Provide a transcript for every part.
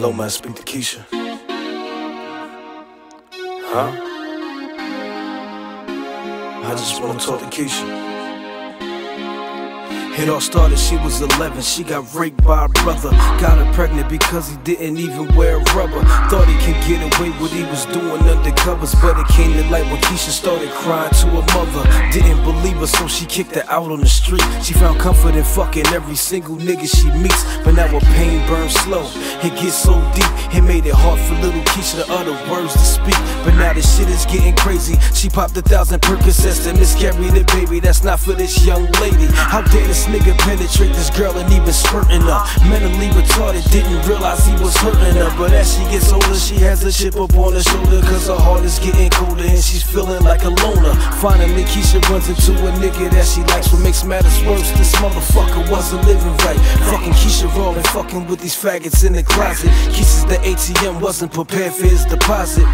Hello, man, speak to Keisha. Huh? I just wanna talk to Keisha. It all started, she was 11, she got raped by her brother. Got her pregnant because he didn't even wear rubber. Thought he could get away with what he was doing undercovers, but it came to light when Keisha started crying to her mother. Didn't believe her, so she kicked her out on the street. She found comfort in fucking every single nigga she meets, but now her pain burns slow. It gets so deep, it made it hard for little Keisha to utter words to speak. But now the shit is getting crazy. She popped a thousand Percocets and miscarried a baby. That's not for this young lady. How dare this nigga penetrate this girl and even skirting her? Mentally retarded, didn't realize he was hurting her. But as she gets older, she has a chip up on her shoulder. Cause her heart is getting colder and she's feeling like a loner. Finally, Keisha runs into a nigga that she likes. What makes matters worse, this motherfucker wasn't living right. Fucking Keisha raw and fucking with these faggots in the closet. Keisha's the ATM wasn't prepared for his deposit.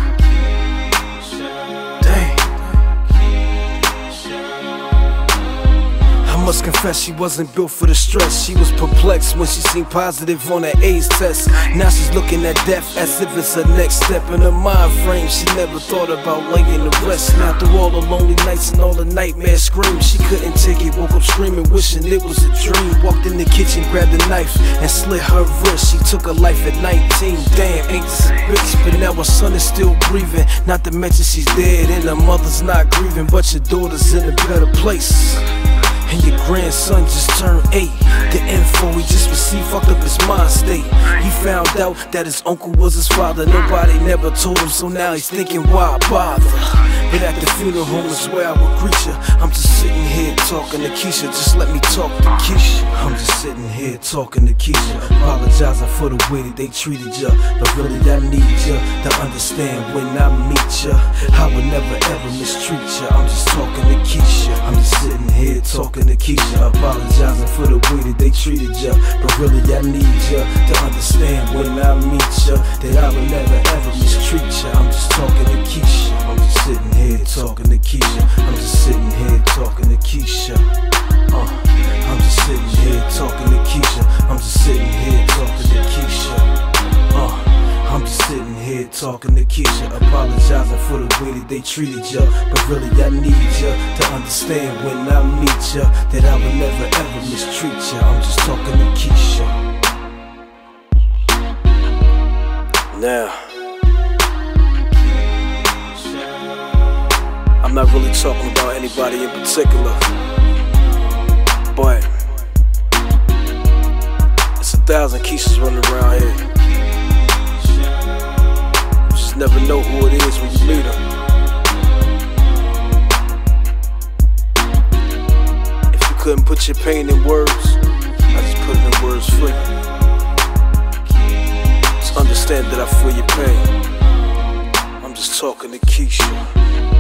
Must confess she wasn't built for the stress. She was perplexed when she seen positive on that AIDS test. Now she's looking at death as if it's her next step in her mind frame. She never thought about laying to rest. Now through all the lonely nights and all the nightmare screams, she couldn't take it. Woke up screaming, wishing it was a dream. Walked in the kitchen, grabbed a knife and slit her wrist. She took her life at 19. Damn, ain't this a bitch? But now her son is still breathing. Not to mention she's dead and her mother's not grieving, but your daughter's in a better place. And grandson just turned eight. The info he just received fucked up his mind state. He found out that his uncle was his father. Nobody never told him, so now he's thinking, why bother? But at the funeral is where I would greet you. I'm just sitting here talking to Keisha. Just let me talk to Keisha. I'm just sitting here talking to Keisha. Apologizing for the way that they treated you. But really, I need you to understand when I meet you. I would never ever mistreat you. I'm just talking to Keisha. I'm just sitting here talking to Keisha. Apologizing for the way that they treated you. But really, I need you to understand when I meet you. That I will never ever mistreat you. I'm just talking to Keisha. I'm just sitting here talking to Keisha. I'm just sitting here talking to Keisha. Uh, I'm just sitting here talking to Keisha. I'm just sitting here talking to Keisha. I'm just sitting here talking to Keisha, apologizing for the way that they treated you. But really, I need you to understand when I meet you that I would never ever mistreat you. I'm just talking to Keisha. Now, I'm not really talking about anybody in particular, but it's a thousand Keishas running around here. Never know who it is when you meet them. If you couldn't put your pain in words, I just put it in words for you. Just understand that I feel your pain. I'm just talking to Keisha.